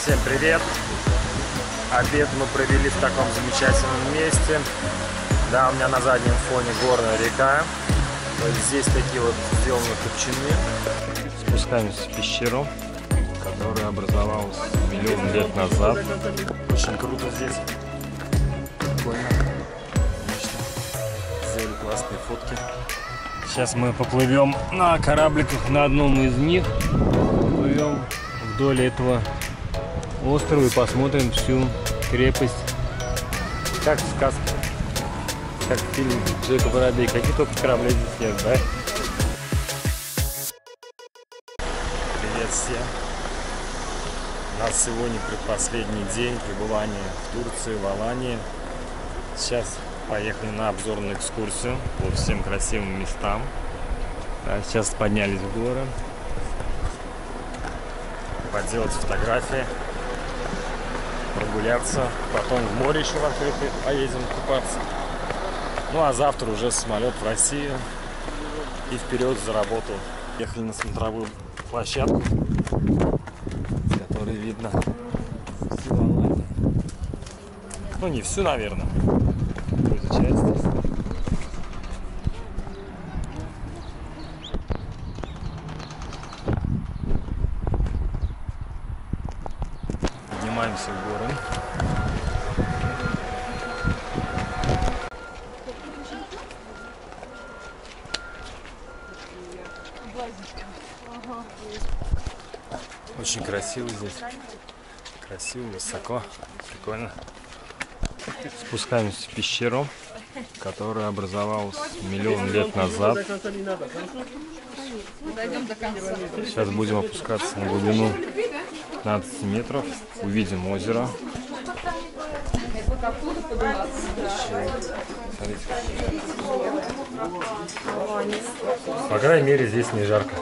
Всем привет! Обед мы провели в таком замечательном месте. Да, у меня на заднем фоне горная река. Вот здесь такие вот сделаны копчины. Спускаемся в пещеру, которая образовалась миллион лет назад. Очень круто здесь. Прикольно. Отлично. Сделали классные фотки. Сейчас мы поплывем на корабликах на одном из них. Плывем вдоль этого острова и посмотрим всю крепость. Как в сказке. Как в фильме Джека Воробей. Какие только корабли здесь нет, да? Привет всем. У нас сегодня предпоследний день пребывания в Турции, в Алании. Сейчас поехали на обзорную экскурсию по всем красивым местам. Сейчас поднялись в горы. Поделать фотографии. Прогуляться. Потом в море еще в открытый поедем купаться. Ну а завтра уже самолет в Россию. И вперед за работу. Ехали на смотровую площадку, с которой видно всю. Ну не всю, наверное. Часть здесь. Поднимаемся в горы. Очень красиво здесь. Красиво, высоко. Прикольно. Спускаемся в пещеру, которая образовалась миллион лет назад. Сейчас будем опускаться на глубину 15 метров. Увидим озеро. По крайней мере, здесь не жарко.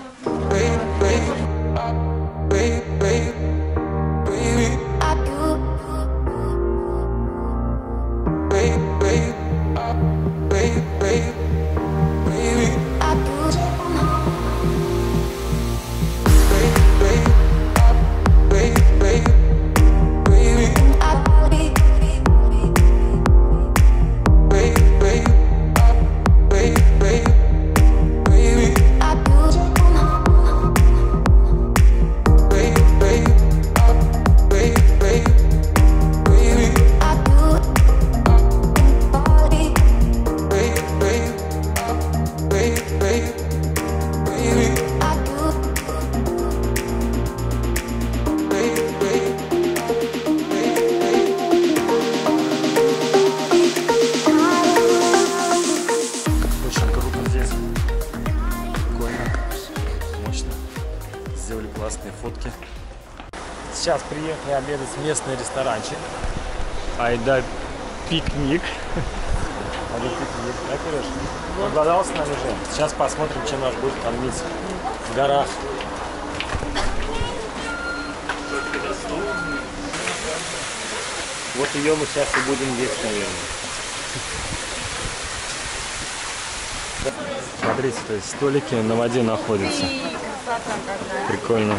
Обедать в местный ресторанчик. Айда пикник. Айда пикник, да, Кирюш? Проголодался нам уже. Сейчас посмотрим, чем нас будет кормить в горах. Вот ее мы сейчас и будем есть, наверное. Смотрите, то есть столики на воде находятся. Прикольно.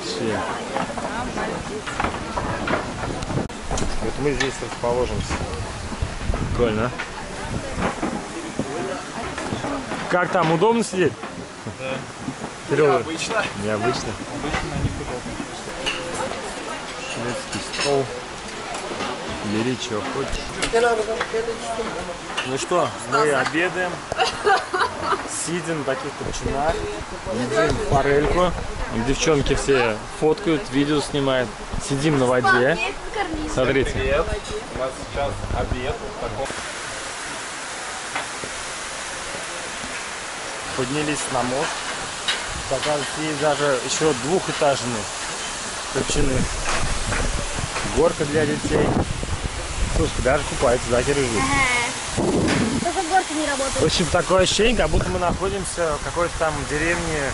Вообще. Вот мы здесь расположимся. Прикольно. Как там, удобно сидеть? Да. Серега? Обычно. Необычно. Обычно удобно. Шведский стол. Бери, что хочешь. Ну что, мы обедаем. Сидим на таких копчинах. Едим форельку. Девчонки все фоткают, видео снимают. Сидим на воде. Смотрите. Привет. У нас сейчас обед. Поднялись на мост. Оказывается, есть даже еще двухэтажные копчины. Горка для детей. Слушай, даже купаются, да, Кирилл? Только горка не работает. В общем, такое ощущение, как будто мы находимся в какой-то там деревне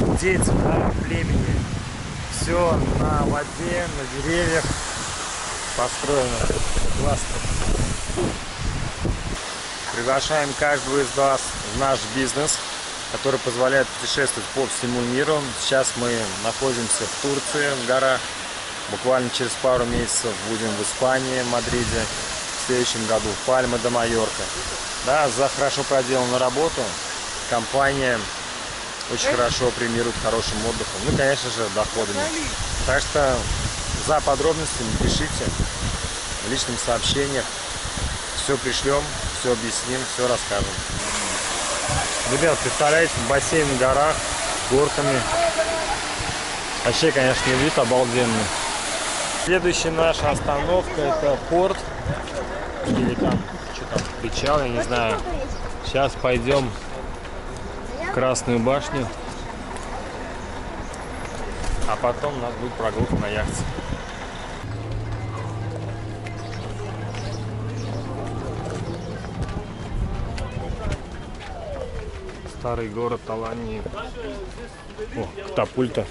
индейцев, да, племени. Все на воде, на деревьях построено. Классно. Приглашаем каждого из вас в наш бизнес. который позволяет путешествовать по всему миру. Сейчас мы находимся в Турции, в горах. Буквально через пару месяцев будем в Испании, в Мадриде. Следующем году Пальма де Майорка. Да, за хорошо проделанную работу компания очень хорошо премирует хорошим отдыхом. Ну, конечно же, доходами. Так что за подробностями пишите в личных сообщениях. Все пришлем, все объясним, все расскажем. Ребят, представляете, бассейн в горах, горками. Вообще, конечно, вид обалденный. Следующая наша остановка это порт. Или там, что там, причал, я не знаю. Сейчас пойдем в Красную башню. А потом у нас будет прогулка на яхте. Старый город Алании. О, катапульта.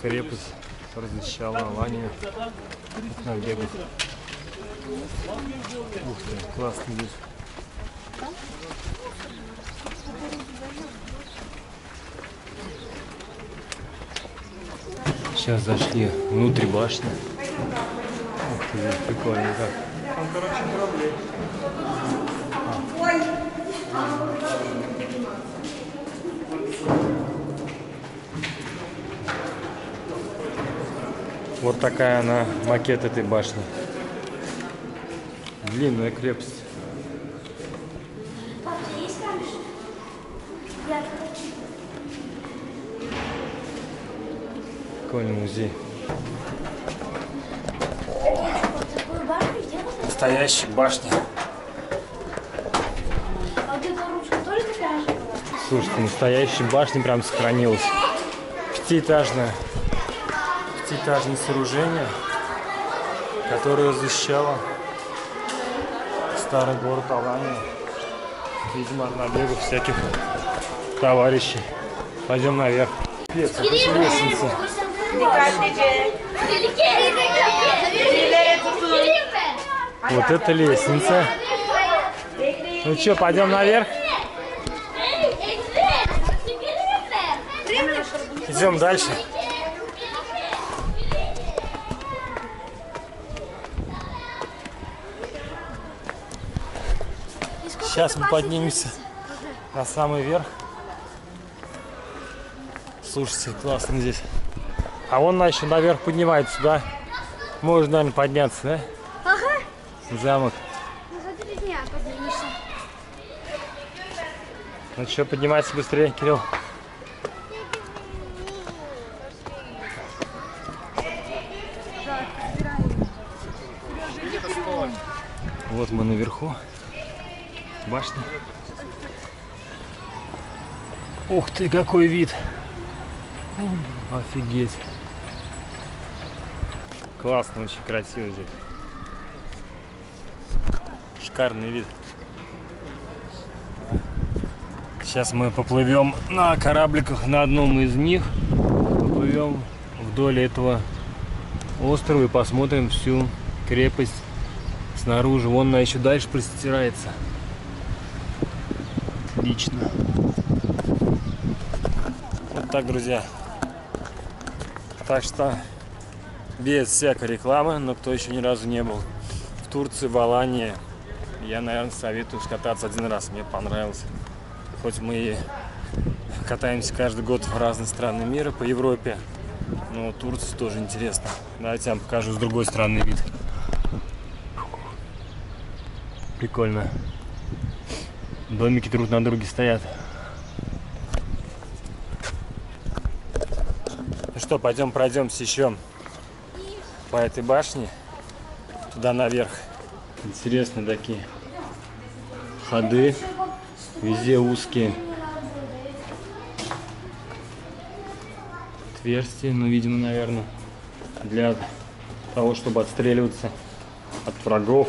Крепость размещала Аланию. Надо бегать. Ух ты, классно здесь. Сейчас зашли внутрь башни. Ух ты, здесь прикольно как. Вот такая она, макет этой башни. Длинная крепость. Пап, есть Я музей. Настоящая башня. А вот эта? Слушайте, настоящая башня прям сохранилась. Пятиэтажная. 12-этажное сооружение, которое защищало старый город Алания. Видимо, от набегов всяких товарищей. Пойдем наверх. Пец, а лестница. Вот это лестница. Ну что, пойдем наверх? Идем дальше. Сейчас мы поднимемся на самый верх. Слушайте, классно здесь. А она еще наверх поднимается, да? Можно, наверное, подняться, да? Ага. Замок. Ну, за три дня поднимешься. Ну что, поднимайся быстрее, Кирилл. Вот мы наверху. Башня. Ух ты, какой вид! Офигеть! Классно, очень красиво здесь. Шикарный вид. Сейчас мы поплывем на корабликах на одном из них. Поплывем вдоль этого острова и посмотрим всю крепость снаружи. Вон она еще дальше простирается. Отлично. Вот так, друзья. Так что без всякой рекламы, но кто еще ни разу не был в Турции, в Алании, я, наверное, советую скататься один раз. Мне понравилось. Хоть мы и катаемся каждый год в разные страны мира по Европе, но Турция тоже интересно. Давайте я вам покажу с другой стороны вид. Прикольно. Домики друг на друге стоят. Ну что, пойдем пройдемся еще по этой башне туда наверх. Интересные такие ходы. Везде узкие отверстия, ну, видимо, наверное, для того, чтобы отстреливаться от врагов.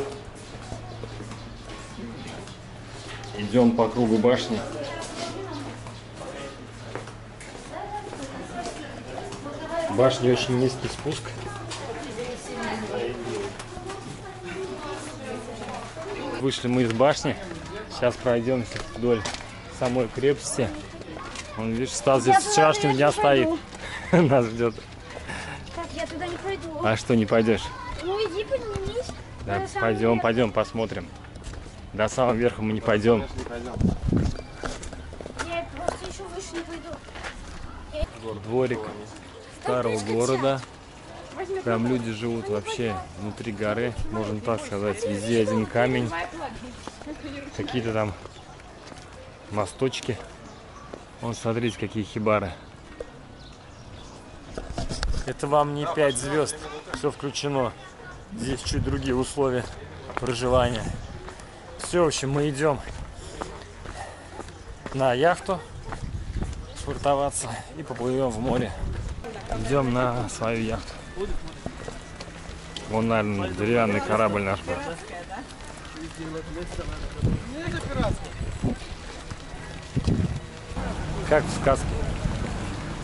Идем по кругу башни. Башня очень низкий спуск. вышли мы из башни. Сейчас пройдемся вдоль самой крепости. Он, видишь, Стас здесь с вчерашнего дня стоит. Нас ждет. Так, я туда не пойду. А что, не пойдешь? Ну иди поднимись. Да, пойдем, пойдем, посмотрим. До самого верха мы не пойдем. Я просто еще выше не пойду. Дворик старого города. Прям люди живут вообще внутри горы, можно так сказать. Везде один камень. Какие-то там мосточки. Вон, смотрите, какие хибары. Это вам не 5 звезд. Все включено. Здесь чуть другие условия проживания. Все, в общем, мы идем на яхту спортоваться и поплывем в море. Идем на свою яхту. Вон, наверное, деревянный корабль наш был. Как в сказке.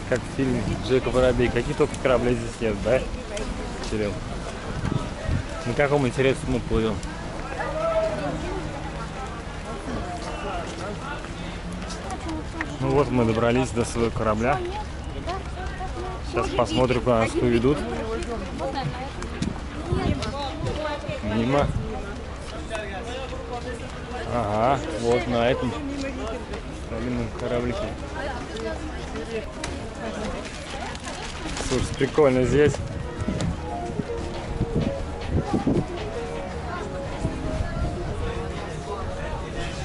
Как в фильме Джека Воробей. Какие только корабли здесь нет, да, Кирилл? На каком интересном мы плывем? Ну вот мы добрались до своего корабля. Сейчас посмотрим, куда нас поведут. Мимо. Ага, вот на этом старинном кораблике. Слушай, прикольно здесь.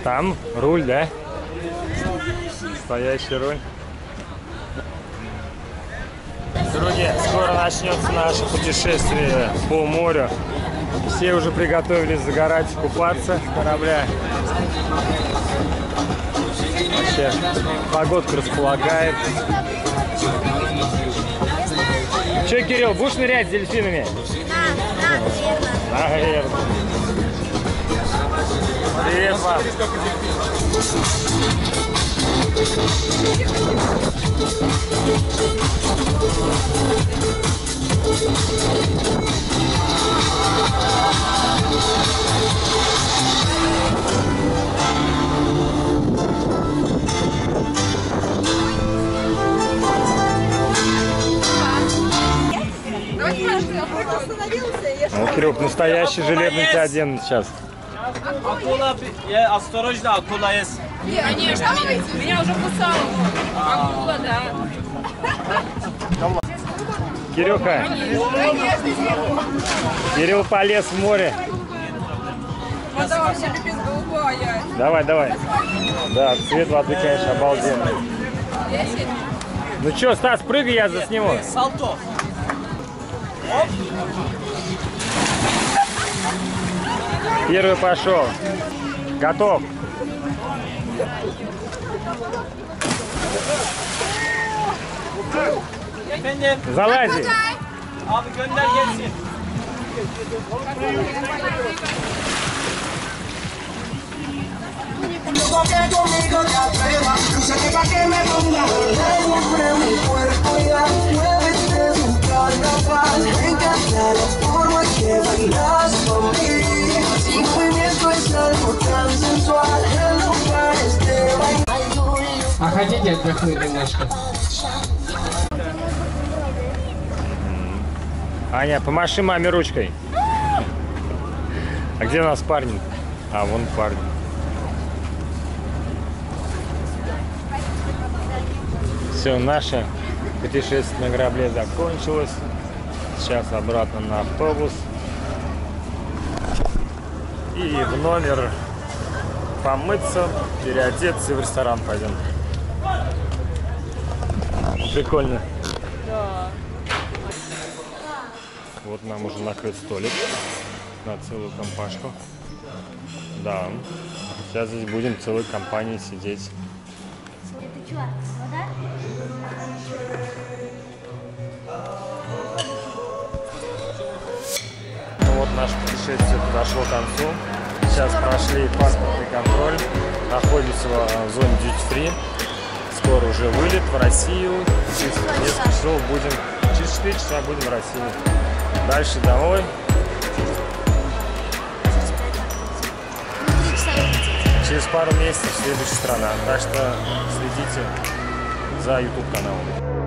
Там руль, да? Стоящий руль. Друзья, скоро начнется наше путешествие по морю. Все уже приготовились загорать, купаться с корабля. Вообще, погодка располагает. Че, Кирилл, будешь нырять с дельфинами? Наверное. Привет вам. Ну, Кирилл, настоящий жилетный тебя оденут сейчас. Акула, осторожно, акула есть. Конечно, меня, меня уже кусала. Акула, да. Кирюха, Кирилл полез в море. Вода вообще пипец голубая. Давай, давай. Да, цвет воды, конечно, обалденный. Ну что, Стас, прыгай, я засниму. Salto. Первый пошел. Готов. Sensual En lugares de baile А хотите отдохнуть немножко? Аня, помаши маме ручкой. А где у нас парень? А, вон парень. Все, наше путешествие на корабле закончилось. Сейчас обратно на автобус. И в номер помыться, переодеться и в ресторан пойдем. Прикольно. Вот нам уже накрыт столик на целую компашку. Да. Сейчас здесь будем целой компанией сидеть. Это что, вода? Ну вот наше путешествие подошло к концу. Сейчас прошли паспортный контроль. Находимся в зоне duty free. Скоро уже вылет в Россию. Через несколько часов будем, через 4 часа будем в России. Дальше домой. Через пару месяцев следующая страна. Так что следите за YouTube каналом.